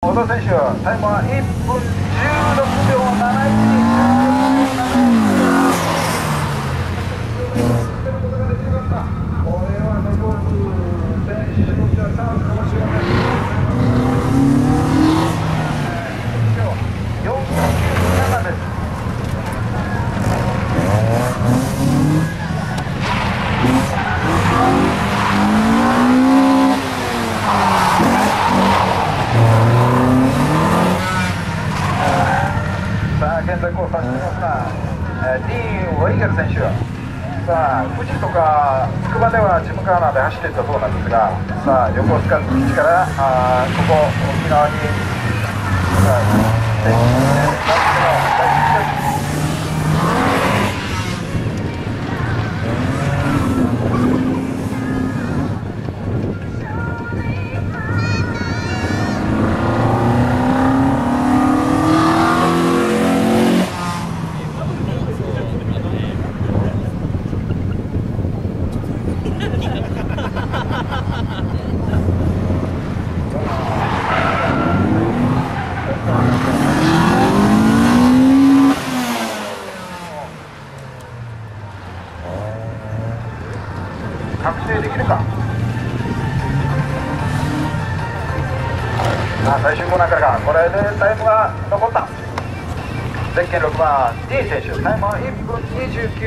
小田選手はタイムは1分16秒71これは残る選手としてはチャンスかもしれません4分97ですさあ現在コース走ってますが、えー、ディーン・ウェイゲル選手さあ富士とか筑波ではジムカーナーで走っていたそうなんですがさあ横須賀基地からあここ沖縄にさあ確定できるか。あ最終コーナーからかこれでタイムが残った。ゼッケン6番 D 選手。タイムは1分29